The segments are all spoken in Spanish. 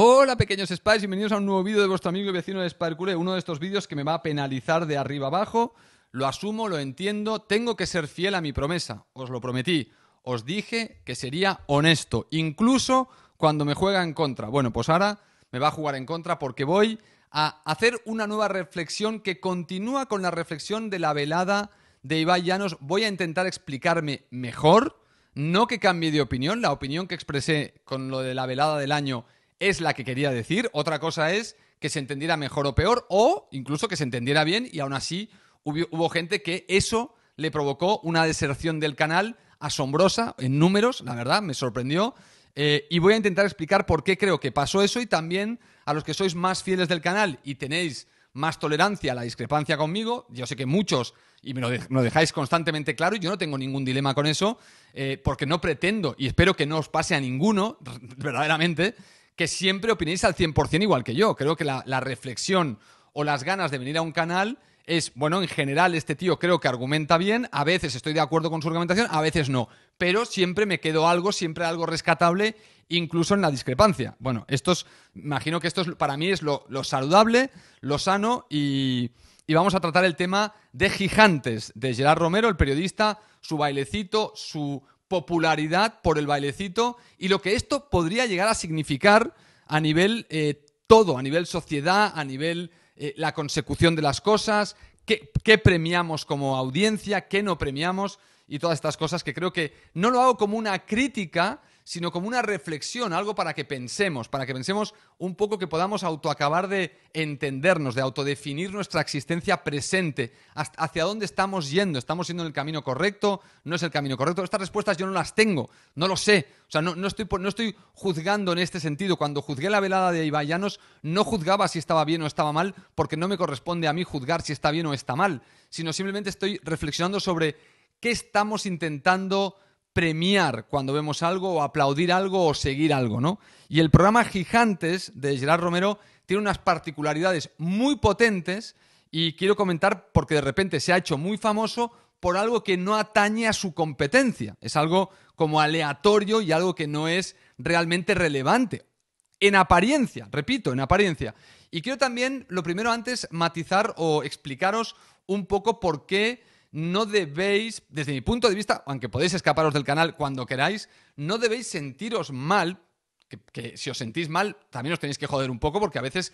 Hola pequeños Spies, bienvenidos a un nuevo vídeo de vuestro amigo y vecino de Sparkule, uno de estos vídeos que me va a penalizar de arriba abajo. Lo asumo, lo entiendo, tengo que ser fiel a mi promesa, os lo prometí. Os dije que sería honesto, incluso cuando me juega en contra. Bueno, pues ahora me va a jugar en contra porque voy a hacer una nueva reflexión que continúa con la reflexión de la velada de Ibai Llanos. Voy a intentar explicarme mejor, no que cambie de opinión, la opinión que expresé con lo de la velada del año es la que quería decir. Otra cosa es que se entendiera mejor o peor, o incluso que se entendiera bien y aún así hubo, gente que eso le provocó una deserción del canal asombrosa en números, la verdad, me sorprendió. Eh, y voy a intentar explicar por qué creo que pasó eso y también a los que sois más fieles del canal y tenéis más tolerancia a la discrepancia conmigo, yo sé que muchos, y me lo, dejáis constantemente claro, y yo no tengo ningún dilema con eso, eh, porque no pretendo, y espero que no os pase a ninguno, verdaderamente, que siempre opinéis al 100% igual que yo. Creo que la, reflexión o las ganas de venir a un canal es, bueno, en general este tío creo que argumenta bien, a veces estoy de acuerdo con su argumentación, a veces no, pero siempre me quedo algo, siempre algo rescatable, incluso en la discrepancia. Bueno, esto es, imagino que esto es, para mí es lo, saludable, lo sano y, y, vamos a tratar el tema de Gigantes, de Gerard Romero, el periodista, su bailecito, su popularidad por el bailecito y lo que esto podría llegar a significar a nivel eh, todo, a nivel sociedad, a nivel eh, la consecución de las cosas, qué, qué premiamos como audiencia, qué no premiamos y todas estas cosas que creo que no lo hago como una crítica, sino como una reflexión, algo para que pensemos, para que pensemos un poco que podamos autoacabar de entendernos, de autodefinir nuestra existencia presente, hacia dónde estamos yendo, estamos yendo en el camino correcto, no es el camino correcto. Estas respuestas yo no las tengo, no lo sé, o sea, no, no, estoy, no estoy juzgando en este sentido. Cuando juzgué la velada de Ibayanos, no juzgaba si estaba bien o estaba mal, porque no me corresponde a mí juzgar si está bien o está mal, sino simplemente estoy reflexionando sobre qué estamos intentando premiar cuando vemos algo o aplaudir algo o seguir algo, ¿no? Y el programa Gigantes de Gerard Romero tiene unas particularidades muy potentes y quiero comentar porque de repente se ha hecho muy famoso por algo que no atañe a su competencia. Es algo como aleatorio y algo que no es realmente relevante. En apariencia, repito, en apariencia. Y quiero también, lo primero antes, matizar o explicaros un poco por qué no debéis, desde mi punto de vista, aunque podéis escaparos del canal cuando queráis, no debéis sentiros mal, que, si os sentís mal, también os tenéis que joder un poco, porque a veces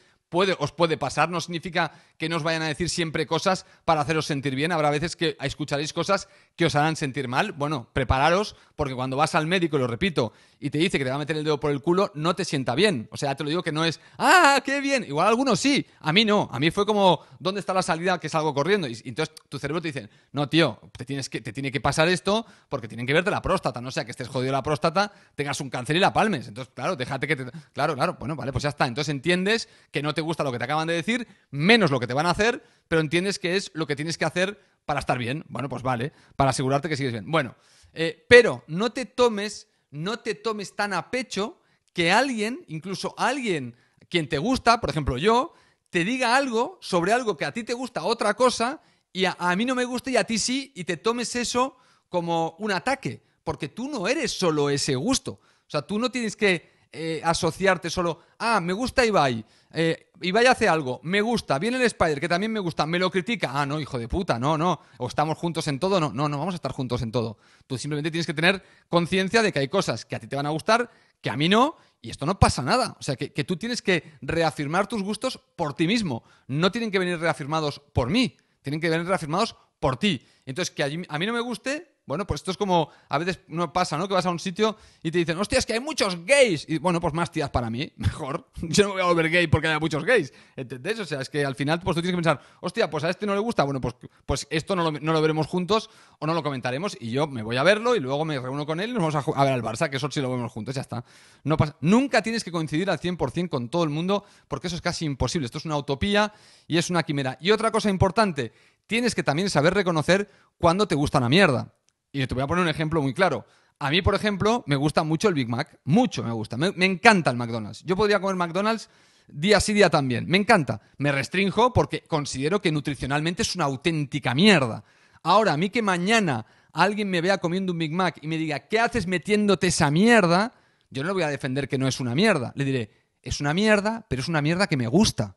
os puede pasar, no significa que no os vayan a decir siempre cosas para haceros sentir bien. Habrá veces que escucharéis cosas que os harán sentir mal. Bueno, prepararos, porque cuando vas al médico, lo repito, y te dice que te va a meter el dedo por el culo, no te sienta bien. O sea, te lo digo que no es, ¡ah, qué bien! Igual algunos sí, a mí no. A mí fue como, ¿dónde está la salida que salgo corriendo? Y, entonces tu cerebro te dice, no, tío, te, tienes que, te tiene que pasar esto porque tienen que verte la próstata. No sea que estés jodido la próstata, tengas un cáncer y la palmes. Entonces, claro, déjate que te. Claro, claro, bueno, vale, pues ya está. Entonces entiendes que no te gusta lo que te acaban de decir, menos lo que te van a hacer, pero entiendes que es lo que tienes que hacer para estar bien. Bueno, pues vale, para asegurarte que sigues bien. Bueno, eh, pero no te tomes, no te tomes tan a pecho que alguien, incluso alguien quien te gusta, por ejemplo yo, te diga algo sobre algo que a ti te gusta, otra cosa, y a, a mí no me gusta y a ti sí, y te tomes eso como un ataque, porque tú no eres solo ese gusto. O sea, tú no tienes que eh, asociarte solo, ah, me gusta Ibai, eh, Ibai hace algo, me gusta, viene el Spider, que también me gusta, me lo critica, ah, no, hijo de puta, no, no, o estamos juntos en todo, no, no, no vamos a estar juntos en todo. Tú simplemente tienes que tener conciencia de que hay cosas que a ti te van a gustar, que a mí no, y esto no pasa nada. O sea, que, tú tienes que reafirmar tus gustos por ti mismo, no tienen que venir reafirmados por mí, tienen que venir reafirmados por ti. Entonces, que a mí no me guste, bueno, pues esto es como, a veces no pasa, ¿no? Que vas a un sitio y te dicen, hostia, es que hay muchos gays. Y bueno, pues más tías para mí, mejor. Yo no voy a volver gay porque haya muchos gays. ¿Entendés? O sea, es que al final pues tú tienes que pensar, hostia, pues a este no le gusta. Bueno, pues, pues esto no lo, veremos juntos o no lo comentaremos y yo me voy a verlo y luego me reúno con él y nos vamos a, ver al Barça, que eso sí lo vemos juntos, ya está. No pasa. Nunca tienes que coincidir al 100% con todo el mundo porque eso es casi imposible. Esto es una utopía y es una quimera. Y otra cosa importante, tienes que también saber reconocer cuando te gusta una mierda. Y te voy a poner un ejemplo muy claro. A mí, por ejemplo, me gusta mucho el Big Mac. Mucho me gusta. Me, encanta el McDonald's. Yo podría comer McDonald's día sí, día también. Me encanta. Me restrinjo porque considero que nutricionalmente es una auténtica mierda. Ahora, a mí que mañana alguien me vea comiendo un Big Mac y me diga, ¿qué haces metiéndote esa mierda? Yo no le voy a defender que no es una mierda. Le diré, es una mierda, pero es una mierda que me gusta.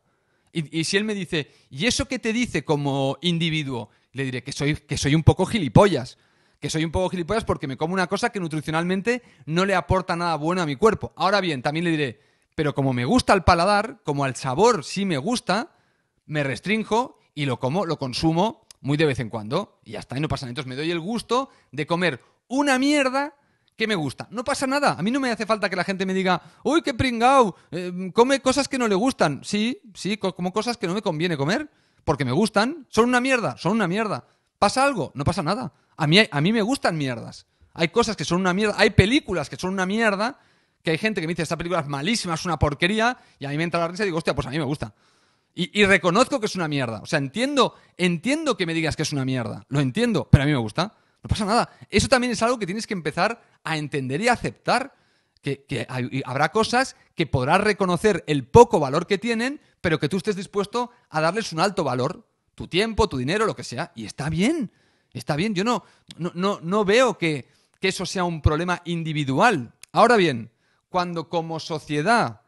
Y, si él me dice, ¿y eso qué te dice como individuo? Le diré que soy, que soy un poco gilipollas. Que soy un poco gilipollas porque me como una cosa que nutricionalmente no le aporta nada bueno a mi cuerpo. Ahora bien, también le diré, pero como me gusta el paladar, como al sabor sí me gusta, me restrinjo y lo como, lo consumo muy de vez en cuando. Y está, y no pasa nada. Entonces me doy el gusto de comer una mierda que me gusta. No pasa nada. A mí no me hace falta que la gente me diga, uy, qué pringao, eh, come cosas que no le gustan. Sí, sí, como cosas que no me conviene comer, porque me gustan. Son una mierda, son una mierda. ¿Pasa algo? No pasa nada. A mí, a mí me gustan mierdas. Hay cosas que son una mierda, hay películas que son una mierda, que hay gente que me dice, esta película es malísima, es una porquería, y a mí me entra la risa y digo, hostia, pues a mí me gusta. Y, y, reconozco que es una mierda. O sea, entiendo, entiendo que me digas que es una mierda. Lo entiendo, pero a mí me gusta. No pasa nada. Eso también es algo que tienes que empezar a entender y aceptar. Que, habrá cosas que podrás reconocer el poco valor que tienen, pero que tú estés dispuesto a darles un alto valor. Tu tiempo, tu dinero, lo que sea. Y está bien. Está bien. Yo no, no, no, veo que, que eso sea un problema individual. Ahora bien, cuando como sociedad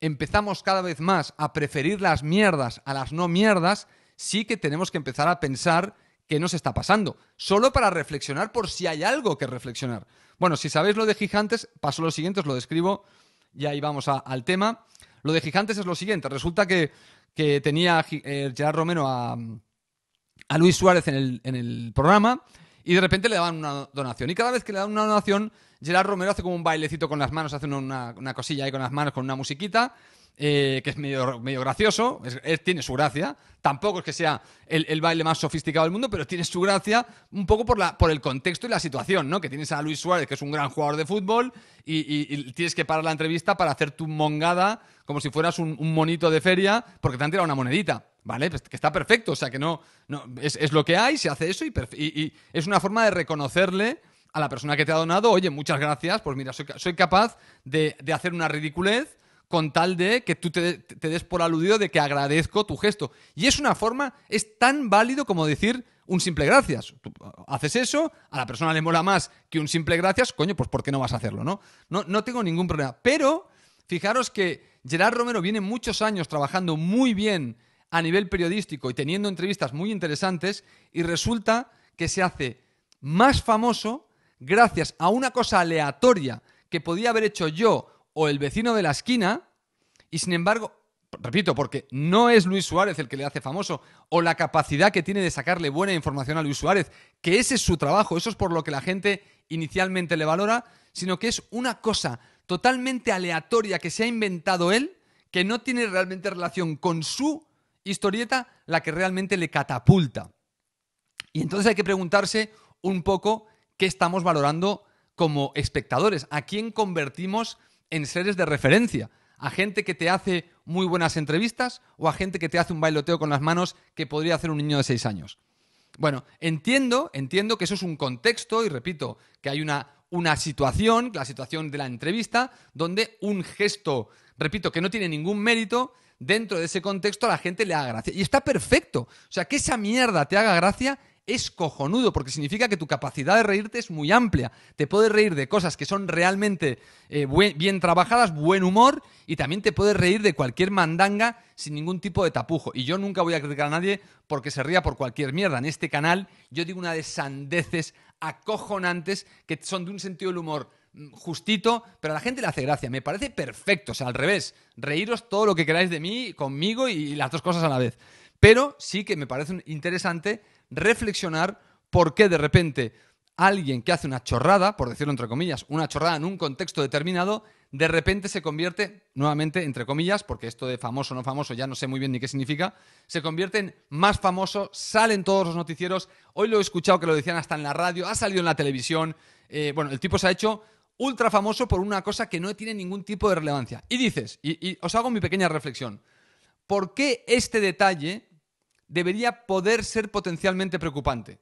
empezamos cada vez más a preferir las mierdas a las no mierdas, sí que tenemos que empezar a pensar qué nos está pasando. Solo para reflexionar por si hay algo que reflexionar. Bueno, si sabéis lo de Gigantes, paso lo siguiente, os lo describo y ahí vamos al tema. Lo de Gigantes es lo siguiente. Resulta que, tenía eh, Gerard Romero a, Luis Suárez en el, en el programa y de repente le daban una donación. Y cada vez que le dan una donación, Gerard Romero hace como un bailecito con las manos, hace una, una cosilla ahí con las manos, con una musiquita eh, que es medio, medio gracioso, tiene su gracia. Tampoco es que sea el, baile más sofisticado del mundo, pero tiene su gracia un poco por, la, por el contexto y la situación, ¿no? Que tienes a Luis Suárez, que es un gran jugador de fútbol, y, tienes que parar la entrevista para hacer tu mongada como si fueras un, monito de feria, porque te han tirado una monedita. ¿Vale? Pues que está perfecto, o sea que no, no es, lo que hay, se hace eso y, es una forma de reconocerle a la persona que te ha donado, oye, muchas gracias, pues mira, soy, capaz de, de hacer una ridiculez con tal de que tú te, des por aludido de que agradezco tu gesto. Y es una forma, es tan válido como decir un simple gracias. Tú haces eso, a la persona le mola más que un simple gracias, coño, pues ¿por qué no vas a hacerlo, no? No, no tengo ningún problema. Pero fijaros que Gerard Romero viene muchos años trabajando muy bien a nivel periodístico y teniendo entrevistas muy interesantes y resulta que se hace más famoso gracias a una cosa aleatoria que podía haber hecho yo o el vecino de la esquina, y sin embargo, repito, porque no es Luis Suárez el que le hace famoso, o la capacidad que tiene de sacarle buena información a Luis Suárez, que ese es su trabajo, eso es por lo que la gente inicialmente le valora, sino que es una cosa totalmente aleatoria que se ha inventado él, que no tiene realmente relación con su historieta, la que realmente le catapulta. Y entonces hay que preguntarse un poco qué estamos valorando como espectadores, a quién convertimos en seres de referencia. A gente que te hace muy buenas entrevistas o a gente que te hace un bailoteo con las manos que podría hacer un niño de seis años. Bueno, entiendo, entiendo que eso es un contexto y repito, que hay una, una situación, la situación de la entrevista, donde un gesto, repito, que no tiene ningún mérito, dentro de ese contexto a la gente le haga gracia. Y está perfecto. O sea, que esa mierda te haga gracia es cojonudo, porque significa que tu capacidad de reírte es muy amplia. Te puedes reír de cosas que son realmente eh, bien trabajadas, buen humor, y también te puedes reír de cualquier mandanga sin ningún tipo de tapujo. Y yo nunca voy a criticar a nadie porque se ría por cualquier mierda. En este canal yo digo una de sandeces acojonantes que son de un sentido del humor mm, justito, pero a la gente le hace gracia. Me parece perfecto, o sea, al revés. Reíros todo lo que queráis de mí, conmigo y las dos cosas a la vez. Pero sí que me parece interesante reflexionar por qué de repente alguien que hace una chorrada, por decirlo entre comillas, una chorrada en un contexto determinado, de repente se convierte, nuevamente entre comillas, porque esto de famoso o no famoso ya no sé muy bien ni qué significa, se convierte en más famoso, salen todos los noticieros, hoy lo he escuchado que lo decían hasta en la radio, ha salido en la televisión, eh, bueno, el tipo se ha hecho ultra famoso por una cosa que no tiene ningún tipo de relevancia. Y dices, y os hago mi pequeña reflexión, ¿por qué este detalle debería poder ser potencialmente preocupante?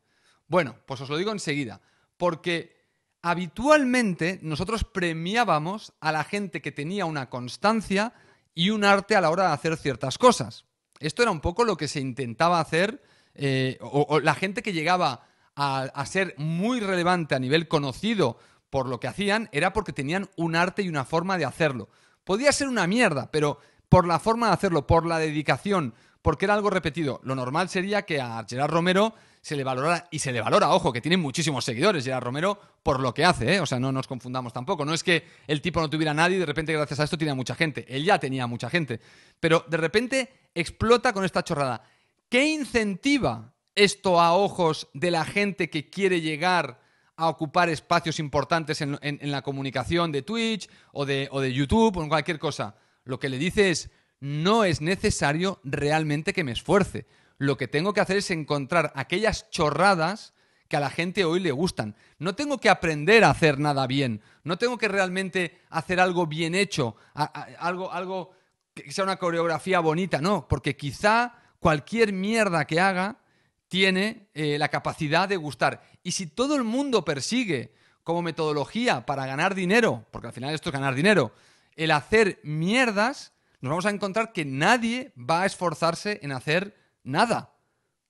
Bueno, pues os lo digo enseguida, porque habitualmente nosotros premiábamos a la gente que tenía una constancia y un arte a la hora de hacer ciertas cosas. Esto era un poco lo que se intentaba hacer, eh, o, la gente que llegaba a ser muy relevante a nivel conocido por lo que hacían, era porque tenían un arte y una forma de hacerlo. Podía ser una mierda, pero por la forma de hacerlo, por la dedicación, porque era algo repetido. Lo normal sería que a Gerard Romero se le valorara, y se le valora, ojo, que tiene muchísimos seguidores Gerard Romero por lo que hace, ¿eh? o sea, no nos confundamos tampoco. No es que el tipo no tuviera nadie y de repente gracias a esto tiene mucha gente. Él ya tenía mucha gente. Pero de repente explota con esta chorrada. ¿Qué incentiva esto a ojos de la gente que quiere llegar a ocupar espacios importantes en, la comunicación de Twitch o de, o de YouTube o en cualquier cosa? Lo que le dice es, no es necesario realmente que me esfuerce. Lo que tengo que hacer es encontrar aquellas chorradas que a la gente hoy le gustan. No tengo que aprender a hacer nada bien. No tengo que realmente hacer algo bien hecho, algo, algo que sea una coreografía bonita. No, porque quizá cualquier mierda que haga tiene eh, la capacidad de gustar. Y si todo el mundo persigue como metodología para ganar dinero, porque al final esto es ganar dinero, el hacer mierdas, nos vamos a encontrar que nadie va a esforzarse en hacer nada.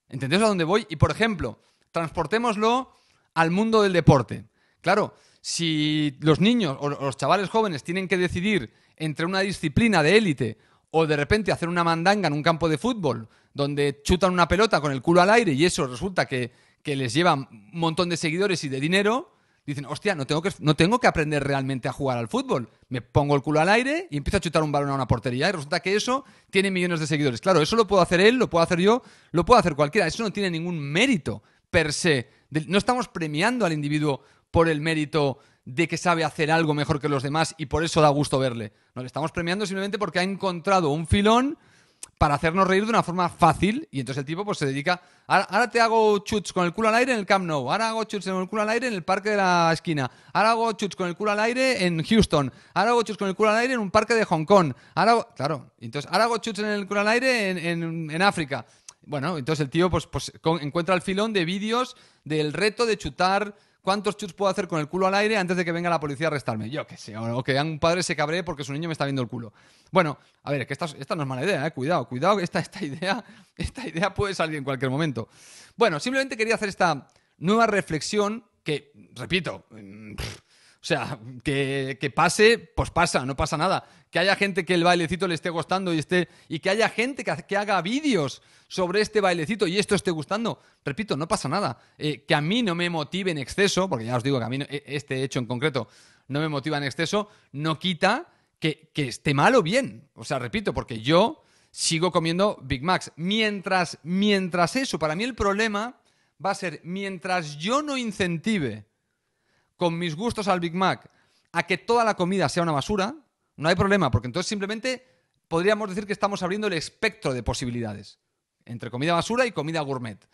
¿Entendéis a dónde voy? Y por ejemplo, transportémoslo al mundo del deporte. Claro, si los niños o los chavales jóvenes tienen que decidir entre una disciplina de élite o de repente hacer una mandanga en un campo de fútbol donde chutan una pelota con el culo al aire y eso resulta que, que les lleva un montón de seguidores y de dinero, dicen, hostia, no tengo, que, no tengo que aprender realmente a jugar al fútbol. Me pongo el culo al aire y empiezo a chutar un balón a una portería y resulta que eso tiene millones de seguidores. Claro, eso lo puedo hacer él, lo puedo hacer yo, lo puedo hacer cualquiera. Eso no tiene ningún mérito per se. No estamos premiando al individuo por el mérito de que sabe hacer algo mejor que los demás y por eso da gusto verle. No, le estamos premiando simplemente porque ha encontrado un filón para hacernos reír de una forma fácil y entonces el tipo pues se dedica, ahora, te hago chuts con el culo al aire en el Camp Nou, ahora hago chuts con el culo al aire en el parque de la esquina, ahora hago chuts con el culo al aire en Houston, ahora hago chuts con el culo al aire en un parque de Hong Kong, ahora claro, entonces ahora hago chuts en el culo al aire en, África. Bueno, entonces el tío pues, pues encuentra el filón de vídeos del reto de chutar ¿Cuántos chuts puedo hacer con el culo al aire antes de que venga la policía a arrestarme? Yo qué sé, o que un padre se cabree porque su niño me está viendo el culo. Bueno, a ver, que esta, no es mala idea, ¿eh? cuidado, cuidado, esta, esta, idea, esta idea puede salir en cualquier momento. Bueno, simplemente quería hacer esta nueva reflexión que, repito, mm, o sea, que, pase, pues pasa, no pasa nada. Que haya gente que el bailecito le esté gustando y, esté, y que haya gente que, que haga vídeos sobre este bailecito y esto esté gustando, repito, no pasa nada. Eh, que a mí no me motive en exceso, porque ya os digo que a mí e, este hecho en concreto no me motiva en exceso, no quita que, que esté mal o bien. O sea, repito, porque yo sigo comiendo Big Macs. Mientras, mientras eso, para mí el problema va a ser, mientras yo no incentive con mis gustos al Big Mac a que toda la comida sea una basura, no hay problema, porque entonces simplemente podríamos decir que estamos abriendo el espectro de posibilidades entre comida basura y comida gourmet.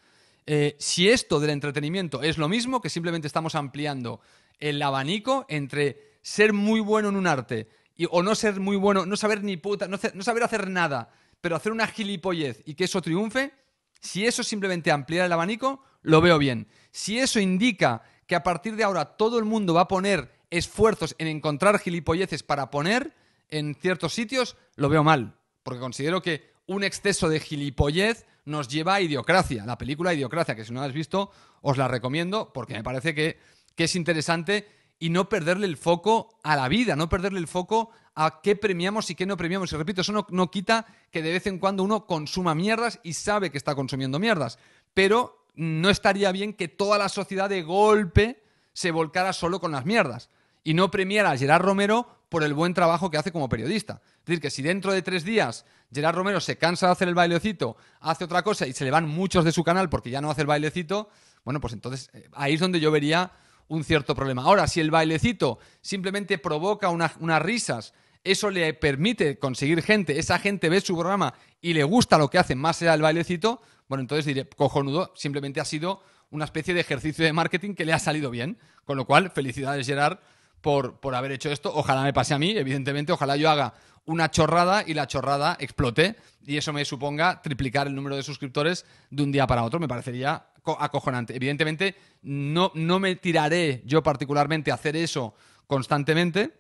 Eh, si esto del entretenimiento es lo mismo, que simplemente estamos ampliando el abanico entre ser muy bueno en un arte y, o no ser muy bueno, no saber ni puta, no, no saber hacer nada, pero hacer una gilipollez y que eso triunfe, si eso simplemente ampliar el abanico, lo veo bien. Si eso indica que a partir de ahora todo el mundo va a poner esfuerzos en encontrar gilipolleces para poner en ciertos sitios, lo veo mal. Porque considero que un exceso de gilipollez nos lleva a Idiocracia. La película Idiocracia, que si no la has visto, os la recomiendo porque me parece que, que es interesante y no perderle el foco a la vida, no perderle el foco a qué premiamos y qué no premiamos. Y repito, eso no, no, quita que de vez en cuando uno consuma mierdas y sabe que está consumiendo mierdas. Pero no estaría bien que toda la sociedad de golpe se volcara solo con las mierdas y no premiara a Gerard Romero por el buen trabajo que hace como periodista. Es decir, que si dentro de tres días Gerard Romero se cansa de hacer el bailecito, hace otra cosa y se le van muchos de su canal porque ya no hace el bailecito, bueno, pues entonces eh, ahí es donde yo vería un cierto problema. Ahora, si el bailecito simplemente provoca unas risas, eso le permite conseguir gente, esa gente ve su programa y le gusta lo que hace más allá del bailecito, bueno, entonces diré, cojonudo, simplemente ha sido una especie de ejercicio de marketing que le ha salido bien. Con lo cual, felicidades Gerard por, por haber hecho esto. Ojalá me pase a mí, evidentemente, ojalá yo haga una chorrada y la chorrada explote y eso me suponga triplicar el número de suscriptores de un día para otro. Me parecería acojonante. Evidentemente, no, no me tiraré yo particularmente a hacer eso constantemente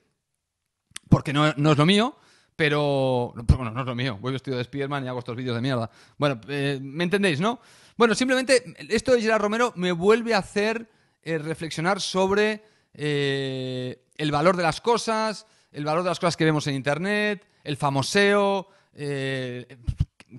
porque no, no es lo mío pero, bueno, no es lo mío. Voy vestido de Spiderman y hago estos vídeos de mierda. Bueno, eh, ¿me entendéis, no? Bueno, simplemente esto de Gerard Romero me vuelve a hacer eh, reflexionar sobre eh, el valor de las cosas, el valor de las cosas que vemos en Internet, el famoseo,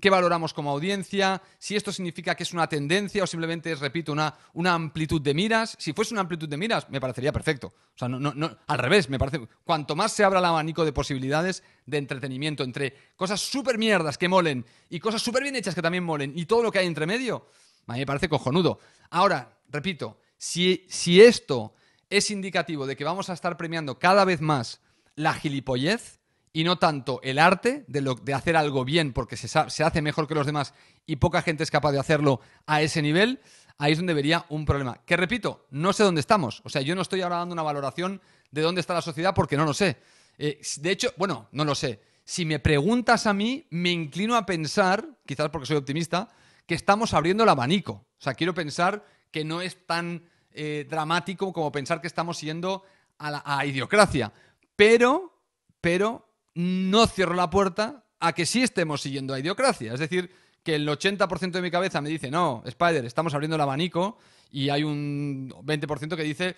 qué valoramos como audiencia, si esto significa que es una tendencia o simplemente es, repito, una, una amplitud de miras. Si fuese una amplitud de miras, me parecería perfecto. O sea, no, no, al revés, me parece. Cuanto más se abra el abanico de posibilidades de entretenimiento entre cosas súper mierdas que molen y cosas súper bien hechas que también molen y todo lo que hay entre medio, a mí me parece cojonudo. Ahora, repito, si, si esto es indicativo de que vamos a estar premiando cada vez más la gilipollez, y no tanto el arte de, hacer algo bien porque se, se, hace mejor que los demás y poca gente es capaz de hacerlo a ese nivel, ahí es donde vería un problema. Que repito, no sé dónde estamos. O sea, yo no estoy ahora dando una valoración de dónde está la sociedad porque no lo sé. Eh, de hecho, bueno, no lo sé. Si me preguntas a mí, me inclino a pensar, quizás porque soy optimista, que estamos abriendo el abanico. O sea, quiero pensar que no es tan eh, dramático como pensar que estamos yendo a la a idiocracia. Pero, pero no cierro la puerta a que sí estemos siguiendo a idiocracia. Es decir, que el 80% de mi cabeza me dice, no, Spider, estamos abriendo el abanico, y hay un 20% que dice,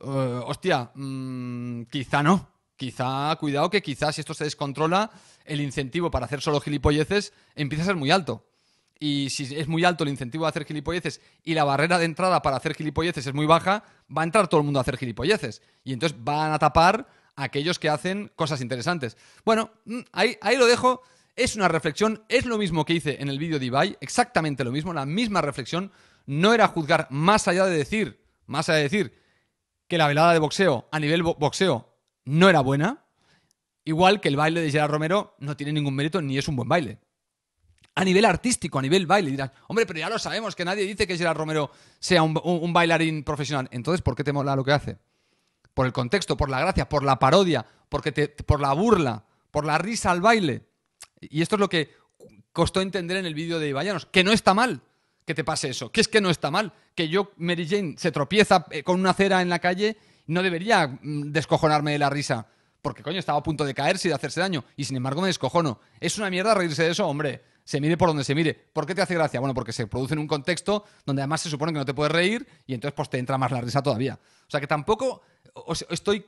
eh, hostia, mm, quizá no. Quizá, cuidado que quizá si esto se descontrola, el incentivo para hacer solo gilipolleces empieza a ser muy alto. Y si es muy alto el incentivo a hacer gilipolleces y la barrera de entrada para hacer gilipolleces es muy baja, va a entrar todo el mundo a hacer gilipolleces. Y entonces van a tapar aquellos que hacen cosas interesantes. Bueno, mm, ahí, ahí lo dejo. Es una reflexión, es lo mismo que hice en el vídeo de Ibai, exactamente lo mismo, la misma reflexión. No era juzgar más allá de decir, más allá de decir que la velada de boxeo a nivel boxeo no era buena, igual que el baile de Gerard Romero no tiene ningún mérito ni es un buen baile. A nivel artístico, a nivel baile, dirás, hombre, pero ya lo sabemos, que nadie dice que Gerard Romero sea un bailarín profesional. Entonces, ¿por qué te mola lo que hace? Por el contexto, por la gracia, por la parodia, porque por la burla, por la risa al baile. Y esto es lo que costó entender en el vídeo de Ibayanos, que no está mal que te pase eso, que es que no está mal, que yo, Mary Jane, se tropieza eh, con una cera en la calle, no debería mm, descojonarme de la risa, porque coño, estaba a punto de caerse y de hacerse daño, y sin embargo me descojono. ¿Es una mierda reírse de eso? Hombre, se mire por donde se mire. ¿Por qué te hace gracia? Bueno, porque se produce en un contexto donde además se supone que no te puedes reír y entonces pues te entra más la risa todavía. O sea que tampoco estoy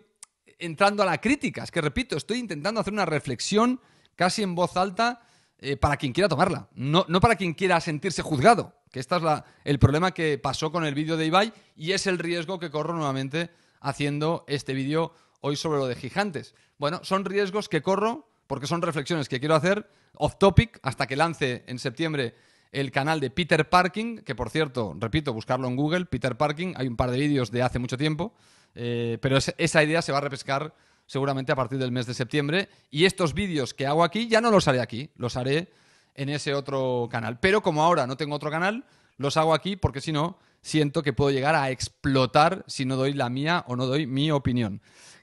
entrando a la crítica, es que repito, estoy intentando hacer una reflexión casi en voz alta eh, para quien quiera tomarla, no, no, para quien quiera sentirse juzgado, que este es la, el problema que pasó con el vídeo de Ibai y es el riesgo que corro nuevamente haciendo este vídeo hoy sobre lo de gigantes. Bueno, son riesgos que corro porque son reflexiones que quiero hacer off topic hasta que lance en septiembre el canal de Peter Parking, que por cierto, repito, buscarlo en Google, Peter Parking, hay un par de vídeos de hace mucho tiempo, eh, pero esa idea se va a repescar seguramente a partir del mes de septiembre. Y estos vídeos que hago aquí ya no los haré aquí, los haré en ese otro canal. Pero como ahora no tengo otro canal, los hago aquí porque si no, siento que puedo llegar a explotar si no doy la mía o no doy mi opinión.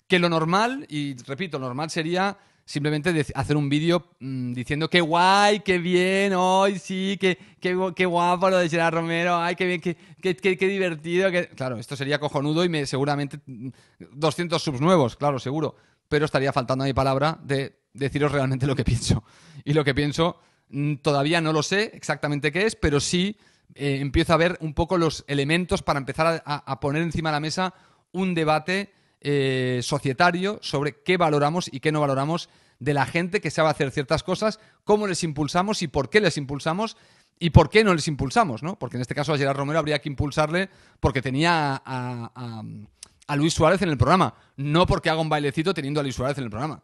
Que lo normal, y repito, lo normal sería simplemente hacer un vídeo mm, diciendo qué guay, qué bien, hoy sí, qué, qué, guapo lo de Gerard Romero, ay, qué bien, qué, qué, divertido. Claro, esto sería cojonudo y me, seguramente 200 mm, subs nuevos, claro, seguro. Pero estaría faltando a mi palabra de deciros realmente lo que pienso. Y lo que pienso mm, todavía no lo sé exactamente qué es, pero sí eh, empiezo a ver un poco los elementos para empezar a poner encima de la mesa un debate eh, societario sobre qué valoramos y qué no valoramos de la gente que sabe hacer ciertas cosas, cómo les impulsamos y por qué les impulsamos y por qué no les impulsamos, ¿no? Porque en este caso a Gerard Romero habría que impulsarle porque tenía a, Luis Suárez en el programa, no porque haga un bailecito teniendo a Luis Suárez en el programa.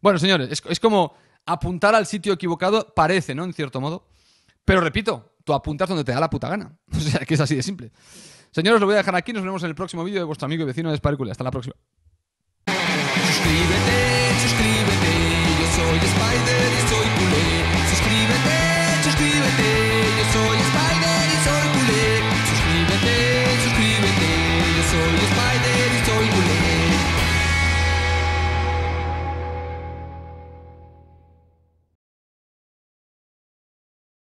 Bueno, señores, es, es como apuntar al sitio equivocado, parece, ¿no? En cierto modo. Pero repito, tú apuntas donde te da la puta gana. O sea, que es así de simple. Señores, lo voy a dejar aquí. Nos vemos en el próximo vídeo de vuestro amigo y vecino de Sparkle. Hasta la próxima. Suscríbete,